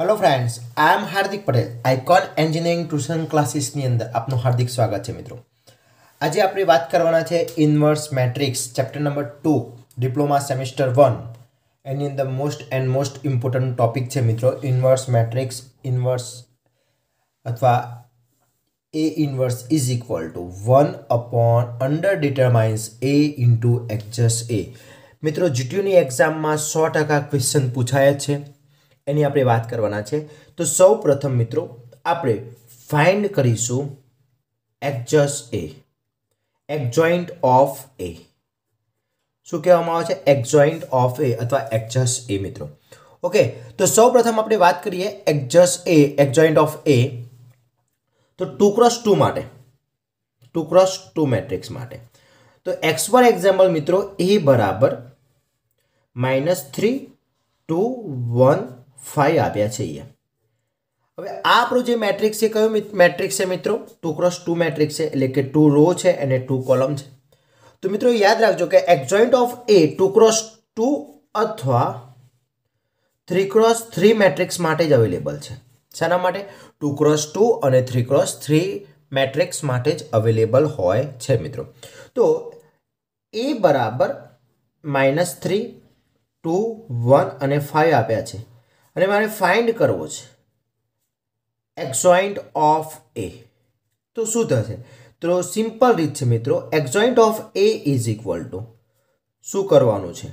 Hello friends I am Hardik Patel icon engineering tuition ક્લાસીસની અંદર આપનું હાર્દિક સ્વાગત છે, મિત્રો. આજે આપણે વાત કરવાના છે inverse matrix chapter number two diploma semester one એની અંદર most and most important topic છે, મિત્રો. ઇન્વર્સ મેટ્રિક્સ ઇન્વર્સ અથવા A inverse is equal to one upon under determinants A into adj A મિત્રો જીટીયુની એક્ઝામમાં સો ટકા ક્વેશ્ચન પૂછાયા છે. એની આપણે વાત કરવાના છે. તો સૌ પ્રથમ મિત્રો, આપણે ફાઇન્ડ કરીશું એક્જસ એ એક્જોઇન્ટ ઓફ એ શું કહેવામાં આવે છે? એક્જોઇન્ટ ઓફ એ અથવા એક્જસ એ મિત્રો. ઓકે તો સૌ પ્રથમ આપણે વાત કરીએ એક્જસ એ એક્જોઇન્ટ ઓફ એ તો ટુ ક્રોસ ટુ માટે ટુ ક્રોસ ટુ મેટ્રિક્સ માટે. તો એક્સ પર એક્ઝામ્પલ મિત્રો એ બરાબર minus three two one five આપ્યા છે અહીંયા. હવે આ આપણો જે મેટ્રિક્સ છે, કયો મેટ્રિક્સ છે મિત્રો? ટુ ક્રોસ ટુ મેટ્રિક્સ છે, એટલે કે ટુ રો છે અને ટુ કોલમ છે. તો મિત્રો યાદ રાખજો કે adjoint of A two cross two અથવા થ્રી ક્રોસ થ્રી મેટ્રિક્સ માટે જ અવેલેબલ છે. શાના માટે? ટુ ક્રોસ ટુ અને થ્રી ક્રોસ થ્રી મેટ્રિક્સ માટે જ અવેલેબલ હોય છે મિત્રો. તો એ બરાબર માઇનસ થ્રી, ટુ, વન અને ફાઇવ આપ્યા છે. અને મારે ફાઇન્ડ કરવો છે. એક્ઝોઇન્ટ ઓફ એ તો શું થશે? તો સિમ્પલ રીત છે મિત્રો. Adjoint of A is equal to શું કરવાનું છે?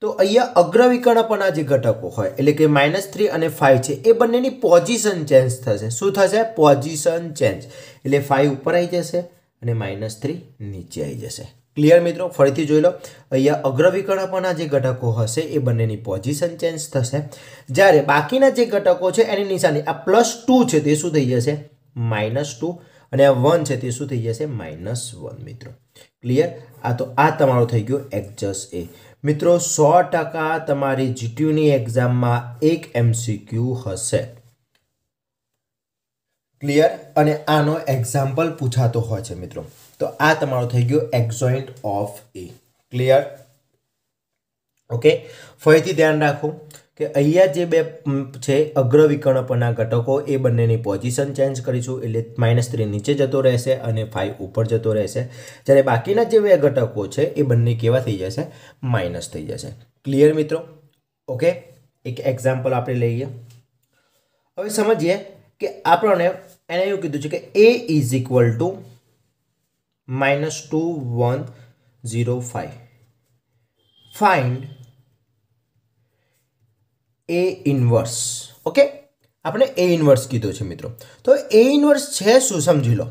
તો અહીંયા અગ્રવિકર્ણપના જે ઘટકો હોય, એટલે કે માઇનસ થ્રી અને ફાઇવ છે, એ બંનેની પોઝિશન ચેન્જ થશે. શું થશે? પોઝિશન ચેન્જ એટલે ફાઇવ ઉપર આવી જશે અને માઇનસ થ્રી નીચે આવી જશે. ક્લિયર મિત્રો, ફરીથી જોઈ લો. અહીંયા અગ્રવિકર્ણપના જે ઘટકો હશે, એ બંનેની પોઝિશન ચેન્જ થશે. જ્યારે બાકીના જે ઘટકો છે, એની નિશાની આ પ્લસ ટુ છે, તે શું થઈ જશે? માઇનસ ટુ અને આ વન છે, તે શું થઈ જશે? માઇનસ વન મિત્રો. ક્લિયર આ તો આ તમારો થઈ ગયો એક્જસ એ મિત્રો, સો ટકા તમારી જીટીયુની એક્ઝામમાં એક એમસીક્યુ હશે. ક્લિયર અને આનો એક્ઝામ્પલ પૂછાતો હોય છે, મિત્રો. તો આ તમારો થઈ ગયો adjoint of A clear okay ફરીથી ધ્યાન રાખો કે અહીંયા જે બે છે, અગ્રવિકર્ણ ઘટકો, એ બંનેની પોઝિશન ચેન્જ કરીશું, એટલે માઇનસ થ્રી નીચે જતો રહેશે અને ફાઇવ ઉપર જતો રહેશે. જ્યારે બાકીના જે બે ઘટકો છે, એ બંને કેવા થઈ જશે? માઇનસ થઈ જશે. ક્લિયર મિત્રો? ઓકે એક એક્ઝામ્પલ આપણે લઈએ. હવે સમજીએ કે આપણને એને એવું કીધું છે કે A is equal to zero five find A inverse okay આપણે એ ઇન્વર્સ કીધો છે મિત્રો. તો એ ઇન્વર્સ છે શું? સમજી લો.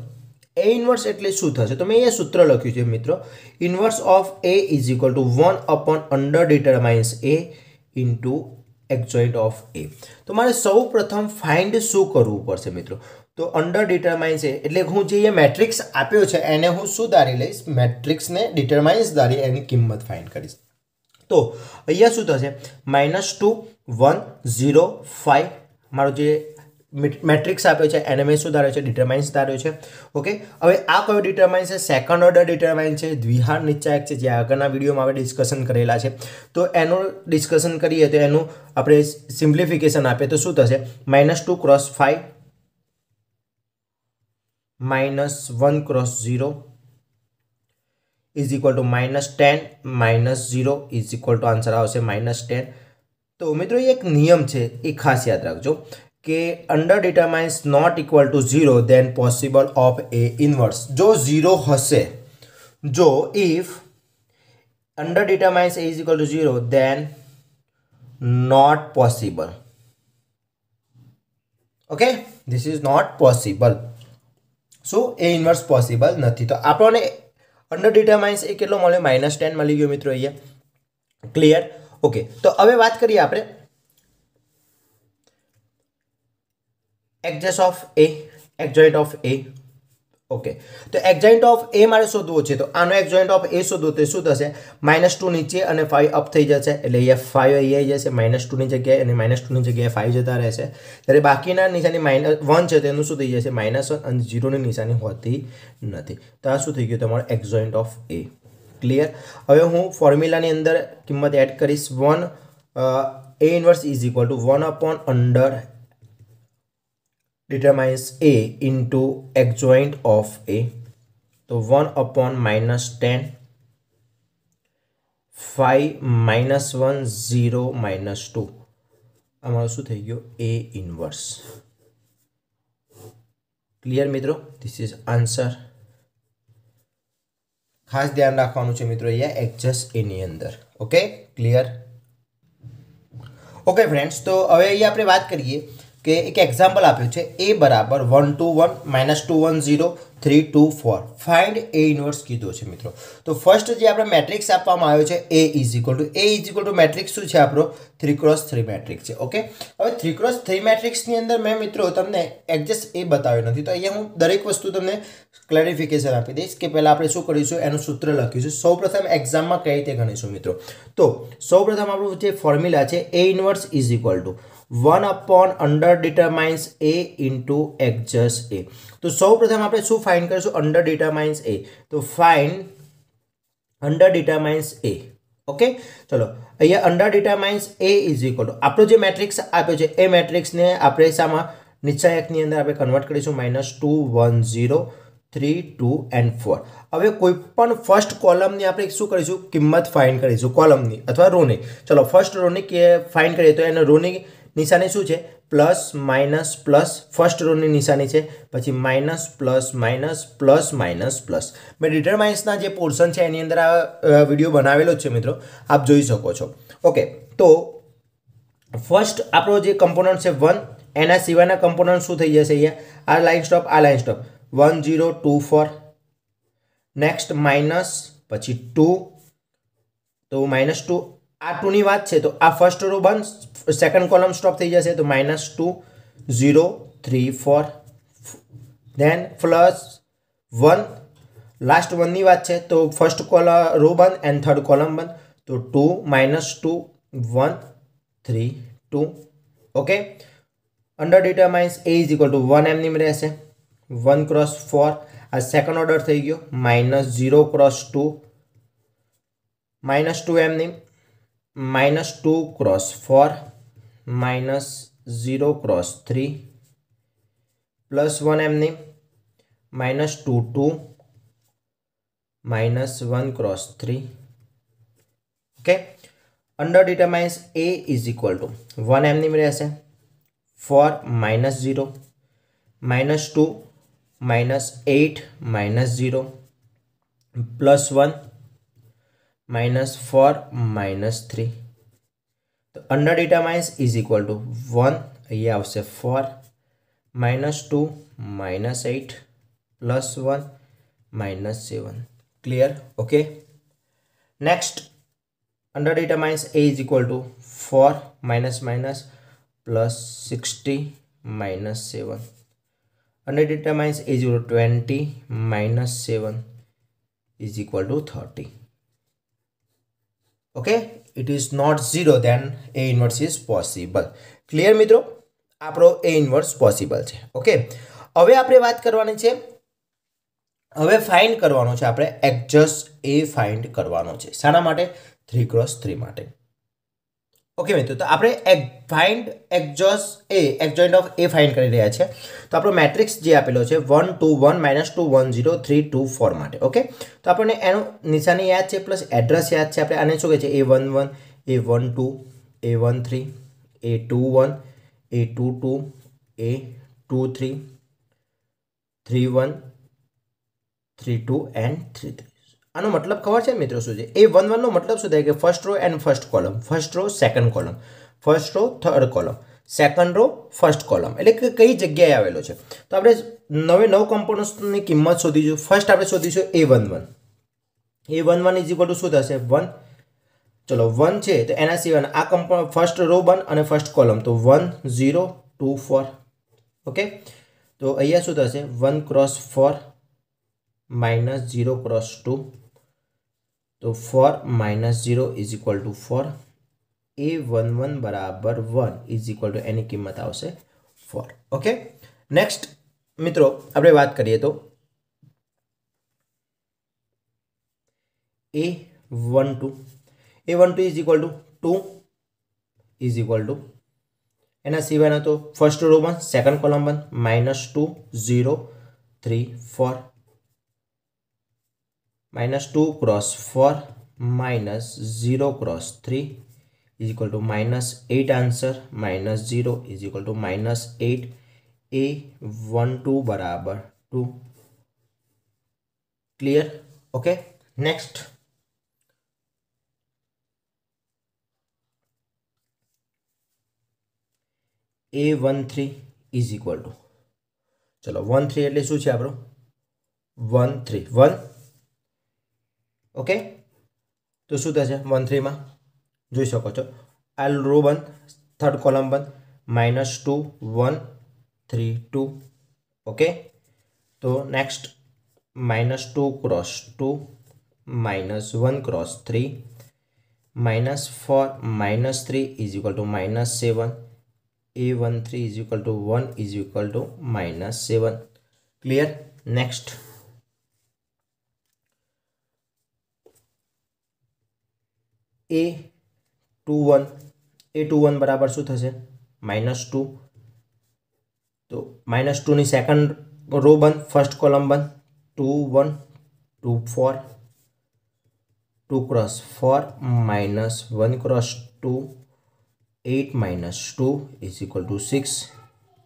એ ઇન્વર્સ એટલે શું થશે? તો મેં એ સૂત્ર લખ્યું છે મિત્રો. Inverse of A is equal to one upon under determinants A into adjoint of A તો મારે સૌ પ્રથમ ફાઇન્ડ શું કરવું પડશે મિત્રો? તો અંડર ડિટરમાઇન્સ એ એટલે હું જે અહીંયા મેટ્રિક્સ આપ્યો છે, એને હું શું ધારી લઈશ મેટ્રિક્સને ડિટરમાઇન્સ ધારી એની કિંમત ફાઇન કરીશ. તો અહીંયા શું થશે? Minus two one zero five મારો જે મેટ્રિક્સ આપ્યો છે, એને મેં શું ધાર્યો છે ડિટરમાઇન્સ ધાર્યો છે. ઓકે હવે આ કયો ડિટરમાઇન્સ છે? સેકન્ડ ઓર્ડર ડિટરમાઇન્સ છે, દ્વિહાર નિશ્ચાયક છે, જે આગળના વિડીયોમાં આપણે ડિસ્કશન કરેલા છે. તો એનું ડિસ્કશન કરીએ તો એનું આપણે સિમ્પ્લિફિકેશન આપીએ તો શું થશે? Minus two cross five minus one cross zero is equal to minus ten minus zero is equal to answer આવશે માઇનસ ટેન તો મિત્રો એક નિયમ છે, એ ખાસ યાદ રાખજો કે under determinants not equal to zero then possible of A inverse જો ઝીરો હશે, જો if under determinants A is equal to zero then not possible okay this is not possible શું એ ઇન્વર્સ પોસિબલ નથી. તો આપણને under determines એ કેટલો મળ્યો? Minus ten મળી ગયો મિત્રો અહીંયા. ક્લિયર ઓકે તો હવે વાત કરીએ આપણે exhaust of A adjoint of A okay. તો એક્ઝાઇન્ટ ઓફ એ મારે શોધવો છે. તો આનો એક્ઝોઇન્ટ ઓફ એ શોધવો તો શું થશે? માઇનસ ટુ નીચે અને ફાઈવ અપ થઈ જશે. એટલે અહીંયા ફાઈવ અહીંયા આવી જશે. માઇનસ ટુની જગ્યાએ અને માઇનસ ટુની જગ્યાએ ફાઈવ જતા રહેશે. ત્યારે બાકીના નિશાની માઇનસ વન છે તેનું શું થઈ જશે? માઇનસ વન અને ઝીરોની નિશાની હોતી નથી. તો આ શું થઈ ગયું? તમારો એક્ઝાઇન્ટ ઓફ એ ક્લિયર હવે હું ફોર્મ્યુલાની અંદર કિંમત એડ કરીશ. One A inverse is equal to one upon under determines a into adjoint of a. તો one upon minus ten five minus one zero minus two અમારું શું થઈ ગયું? એ ઇન્વર્સ ક્લિયર મિત્રો? ધીસ ઇઝ આન્સર ખાસ ધ્યાન રાખવાનું છે મિત્રો અહીંયા એડજસ્ટ એની અંદર. ઓકે ક્લિયર ઓકે ફ્રેન્ડ્સ તો હવે અહીંયા આપણે વાત કરીએ. કે એક એક્ઝામ્પલ આપ્યું છે એ બરાબર one two one minus two one zero three two four find A inverse કીધો છે મિત્રો. તો ફર્સ્ટ જે આપણે મેટ્રિક્સ આપવામાં આવ્યો છે A is equal to A is equal to matrix શું છે આપણો? થ્રી ક્રોસ થ્રી મેટ્રિક્સ છે ઓકે હવે થ્રી ક્રોસ થ્રી મેટ્રિક્સની અંદર મેં મિત્રો તમને એડજસ્ટ એ બતાવ્યો નથી, તો અહીંયા હું દરેક વસ્તુ તમને ક્લેરિફિકેશન આપી દઈશ કે પહેલાં આપણે શું કરીશું, એનું સૂત્ર લખીશું. સૌપ્રથમ એક્ઝામમાં કઈ રીતે ગણીશું મિત્રો? તો સૌપ્રથમ આપણું જે ફોર્મ્યુલા છે A inverse is equal to one upon under determinants A into એક્જસ A. તો સૌ પ્રથમ આપણે શું ફાઇન કરીશું? Under determinants A. તો find under determinants A. Okay? ચલો, અહીંયા under determinants A is equal to આપણો જે મેટ્રિક્સ આપ્યો છે, એ મેટ્રિક્સને આપણે શામાં નિશ્ચાયકની અંદર આપણે કન્વર્ટ કરીશું minus two one zero three two and four હવે કોઈ પણ ફર્સ્ટ કોલમની આપણે શું કરીશું? કિંમત ફાઇન કરીશું કોલમની અથવા રોની ચલો ફર્સ્ટ રોની કે ફાઇન કરીએ તો એને રોની નિશાની શું છે? પ્લસ, માઇનસ, પ્લસ, ફર્સ્ટ રોની નિશાની છે. પછી minus, plus minus plus minus, plus. મેં ડિટરમાઇન્સના જે પોર્શન છે, એની અંદર આ વીડિયો બનાવેલો છે મિત્રો. આપ જોઈ શકો છો. ઓકે તો ફર્સ્ટ આપણો જે કમ્પોનન્ટ છે વન એના સિવાયના કમ્પોનન્ટ શું થઈ જશે અહીંયા? આ લાઇન સ્ટોપ આ line stop one zero two four next minus પછી ટુ તો માઇનસ ટુ આ ટુની વાત છે, તો આ ફર્સ્ટ રો બંધ સેકન્ડ કોલમ સ્ટોપ થઈ જશે, તો minus two zero three four then plus one last વનની વાત છે, તો ફર્સ્ટ કોલમ રો બંધ એન્ડ થર્ડ કોલમ બંધ. તો two minus two one three two okay under determinants A is equal to one એમની રહેશે. વન ક્રોસ ફોર આ સેકન્ડ ઓર્ડર થઈ ગયો. Minus zero cross two minus two એમની minus two cross four minus zero cross three plus one એમની minus two two minus one cross three okay under determines A is equal to one એમની રહેશે four minus zero minus two minus eight minus zero plus one minus four minus three તો under determinants is equal to one અહીંયા આવશે four minus two minus eight plus one minus seven clear okay next under determinants A is equal to four minus minus plus sixty minus seven under determinants A is equal twenty minus seven is equal to thirty okay it is not zero then A inverse is possible clear મિત્રો? આપણો A inverse possible છે. Okay હવે આપણે વાત કરવાની છે. હવે find કરવાનો છે. આપણે એડજસ્ટ એ ફાઇન્ડ કરવાનો છે. શાના માટે? થ્રી ક્રોસ થ્રી માટે. ઓકે મિત્રો, તો આપણે એક find એક્ઝોસ A adjoint of A find કરી રહ્યા છે તો આપણો મેટ્રિક્સ જે આપેલો છે one two one minus two one zero three two four માટે ઓકે તો આપણને એનું નિશાની યાદ છે પ્લસ એડ્રેસ યાદ છે આપણે, આને શું કહે છે? A one one a one two a one three a two one a two two a two three three one three two and three three આનો મતલબ ખબર છે મિત્રો શું છે? એ વન વનનો મતલબ શું થાય કે first row and first column first row second column first row third column second row first column એટલે કે કઈ જગ્યાએ આવેલો છે? તો આપણે નવે નવ કમ્પોનન્ટ્સની કિંમત શોધીશું. ફર્સ્ટ આપણે શોધીશું a one one. A one one is two શું થશે? વન. ચલો, વન છે તો એના સિવાય આ કમ્પો ફર્સ્ટ રો વન અને ફર્સ્ટ કોલમ તો one zero two four okay તો અહીંયા શું થશે? One cross four minus zero cross two તો four minus zero is equal to four a one one બરાબર વન ઇઝ ઇક્વલ ટુ એની કિંમત આવશે ફોર ઓકે નેક્સ્ટ મિત્રો આપણે વાત કરીએ તો a one two a one two is equal to two is equal to એના સિવાયના તો first row one second column one minus two zero three four minus two cross four minus zero cross three is equal to minus 8 answer minus 0 is equal to minus 8 a 1 2 બરાબર 2 clear okay next a 1 3 is equal to ચલો 1 3 એટલે શું છે આપણો 1 3 1 okay તો શું થશે? One થ્રીમાં જોઈ શકો છો. આ રો બંધ થર્ડ કોલમ બંધ minus two one three two okay તો next minus two cross two minus one cross three minus four minus three is equal to minus seven a one three is equal to one is equal to minus seven clear next a two one, a two one બરાબર શું થશે? Minus two. તો minus ટુની second row બન first column બન two one, two four, two cross four, minus one cross two, eight minus two is equal to six.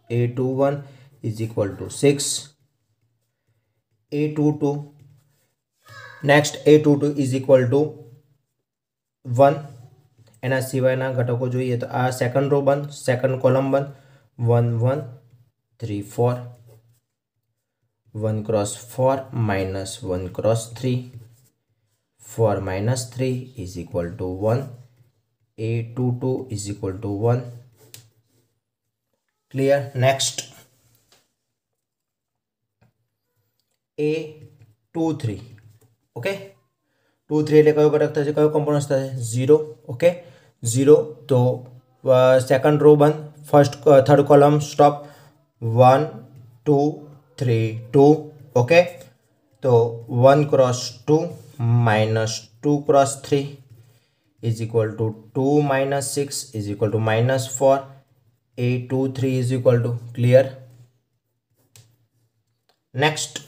A two one is equal to six. A two two. Next, a two two is equal to one એના સિવાયના ઘટકો જોઈએ તો આ second row બન second column બન one one three four one cross four minus one cross three four minus three is equal to one a two two is equal to one clear next a two three okay two three એટલે કયો ઘટક થશે કયો component થશે zero okay zero તો second row બંધ first third column stop one two three two okay તો one cross two minus two cross three is equal to two minus six is equal to minus four a two three is equal to clear next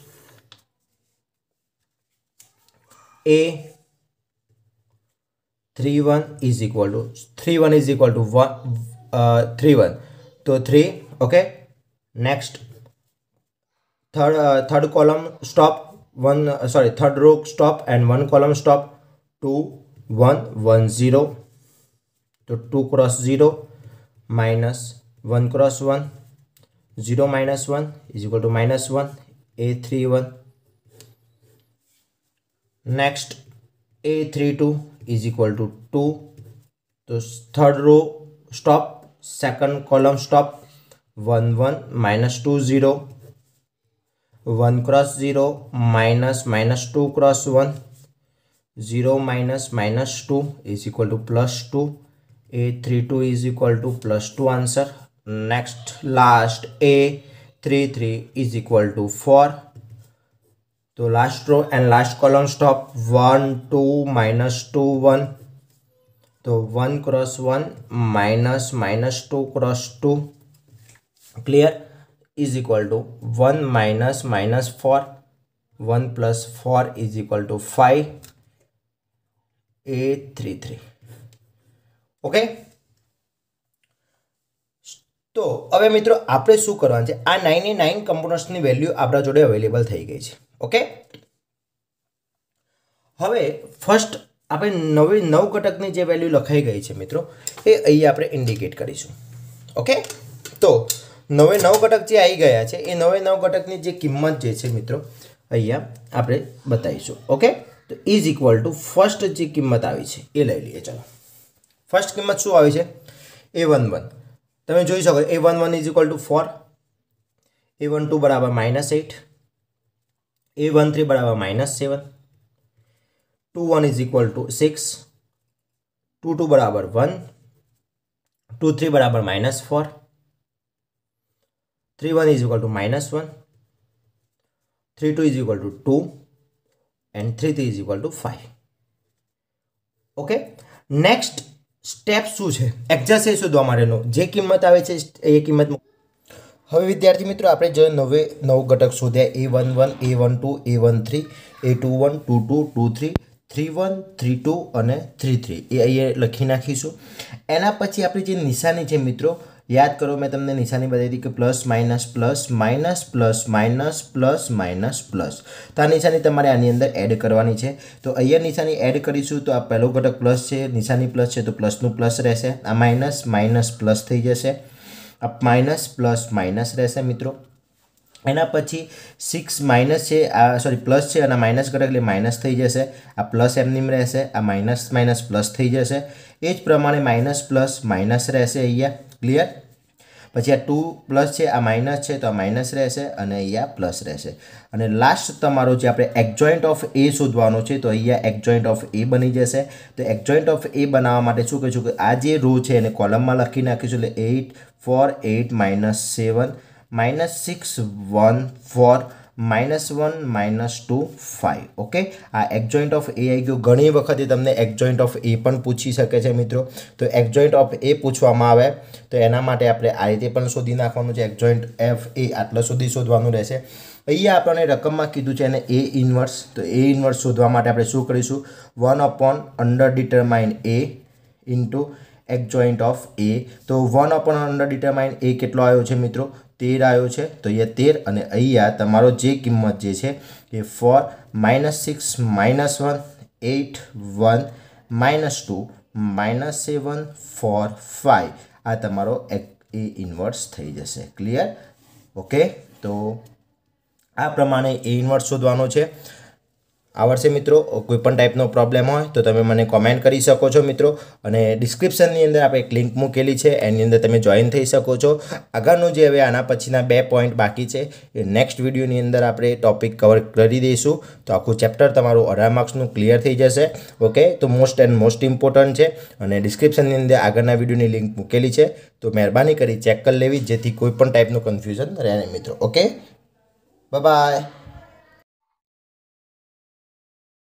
a three one is equal to three one is equal to one three one तो three okay next third third column stop one sorry third row stop and one column stop two one one zero तो two cross zero minus one cross one zero minus one is equal to minus one a three one next a three two is equal to two तो third row stop second column stop one one minus two zero one cross zero minus minus two cross one zero minus minus two is equal to plus two a three two is equal to plus two answer next last a three three is equal to four તો last row and last column stop 1 2 minus 2 1 તો 1 cross 1 minus minus 2 cross 2 clear is equal to 1 minus minus 4 1 plus 4 is equal to 5 833 okay તો હવે મિત્રો આપણે શું કરવાનું છે આ નાઇન એ નાઇન કમ્પોનન્ટ્સની વેલ્યુ આપણા જોડે અવેલેબલ થઈ ગઈ છે ઓકે? હવે ફર્સ્ટ આપણે નવી નવ ઘટકની જે વેલ્યુ લખાઈ ગઈ છે મિત્રો, એ અહીં આપણે ઇન્ડિકેટ કરીશું. ઓકે? તો નવે નવ ઘટક જે આવી ગયા છે, એ નવે નવ ઘટકની જે કિંમત જે છે મિત્રો, અહીંયા આપણે બતાવીશું. ઓકે? તો ઇઝ ઇક્વલ ટુ ફર્સ્ટ જે કિંમત આવી છે, એ લઈ લઈએ, ચાલો. ફર્સ્ટ કિંમત શું આવી છે? A one one. તમે જોઈ શકો a one one is equal to four a one two બરાબર minus eight a one three બરાબર minus seven two one is equal to six two two બરાબર વન ટુ થ્રી બરાબર minus four three one is equal to minus one three two is equal to two and three three is equal to five okay next step શું છે? એક્ઝરસાઇઝ શોધવા માટેનો જે કિંમત આવે છે, એ કિંમત હવે વિદ્યાર્થી મિત્રો, આપણે જે નવે નવ ઘટક શોધ્યા a one one a one two a one three a two one two two two three three one three two અને થ્રી થ્રી એ અહીંયા લખી નાખીશું. એના પછી આપણી જે નિશાની છે મિત્રો, યાદ કરો, મેં તમને નિશાની બતાવી હતી કે plus minus plus minus plus minus plus minus plus તો આ નિશાની તમારે આની અંદર એડ કરવાની છે. તો અહીંયા નિશાની એડ કરીશું તો આ પહેલો ઘટક પ્લસ છે, નિશાની પ્લસ છે તો પ્લસનું પ્લસ રહેશે. આ માઇનસ માઇનસ પ્લસ થઈ જશે. આ માઇનસ, પ્લસ, માઇનસ રહેશે મિત્રો. એના પછી સિક્સ માઇનસ છે, આ સોરી પ્લસ છે અને માઇનસ કરે એટલે માઇનસ થઈ જશે. આ પ્લસ એમનીમ રહેશે, આ માઇનસ માઇનસ, પ્લસ થઈ જશે. એ જ પ્રમાણે માઇનસ, પ્લસ, માઇનસ રહેશે અહીંયા. ક્લિયર? પછી આ ટુ પ્લસ છે, આ માઇનસ છે, તો આ માઇનસ રહેશે અને અહીંયા પ્લસ રહેશે. અને લાસ્ટ તમારો જે આપણે એક્જોઇન્ટ ઓફ એ શોધવાનો છે, તો અહીંયા એક્જોઇન્ટ ઓફ એ બની જશે. તો એક્જોઇન્ટ ઓફ એ બનાવવા માટે શું કહીશું કે આ જે રો છે, એને કોલમમાં લખી નાખીશું, એટલે eight four eight minus seven minus six one four minus one minus two five okay આ એક્જોઇન્ટ ઓફ એ આવી ગયું. ઘણી વખતે તમને એક્જોઇન્ટ ઓફ એ પણ પૂછી શકે છે મિત્રો. તો એક્જોઇન્ટ ઓફ એ પૂછવામાં આવે. તો એના માટે આપણે આ રીતે પણ શોધી નાખવાનું છે. એક્જોઇન્ટ એફ એ આટલા સુધી શોધવાનું રહેશે. અહીંયા આપણને રકમમાં કીધું છે એને એ ઇન્વર્સ તો એ ઇન્વર્સ શોધવા માટે આપણે શું કરીશું? One upon under determinant A into adjoint of A તો one upon under determinant A કેટલો આવ્યો છે મિત્રો? તેર આવ્યો છે, તો અહીંયા તેર અને અહીંયા તમારો જે કિંમત જે છે એ four minus six minus one eight one minus two minus seven four five આ તમારો એ ઇન્વર્સ થઈ જશે. ક્લિયર ઓકે તો આ પ્રમાણે એ ઇન્વર્સ શોધવાનો છે. આવડશે મિત્રો. કોઈપણ ટાઈપનો પ્રોબ્લેમ હોય તો તમે મને કોમેન્ટ કરી શકો છો મિત્રો. અને ડિસ્ક્રિપ્શનની અંદર આપણે એક લિંક મૂકેલી છે. એની અંદર તમે જોઈન થઈ શકો છો. આગળનું જે હવે આના પછીના બે પોઈન્ટ બાકી છે, એ નેક્સ્ટ વિડીયોની અંદર આપણે ટોપિક કવર કરી દઈશું. તો આખું ચેપ્ટર તમારું અઢાર માર્ક્સનું ક્લિયર થઈ જશે. ઓકે તો મોસ્ટ એન્ડ મોસ્ટ ઇમ્પોર્ટન્ટ છે. અને ડિસ્ક્રિપ્શનની અંદર આગળના વિડીયોની લિંક મૂકેલી છે. તો મહેરબાની કરી ચેક કરી લેવી, જેથી કોઈ પણ ટાઈપનું કન્ફ્યુઝન રહે નહીં મિત્રો. Okay bye